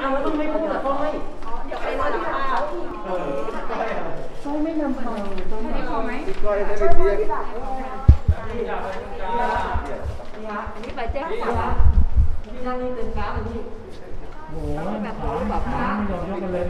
อาต้องไม่พูดอะก้อยเดี๋ยวไปรอที่เขาอีกออก้อยออไม่นำพาก้องไม่พอไหมก้อยได้ไปเรียอันนี่ไปแจ้งคามว่านั่งนี่เต็มกราฟเลยพี่โอ้โหถามถามไม่ยอมยกกันเลยว่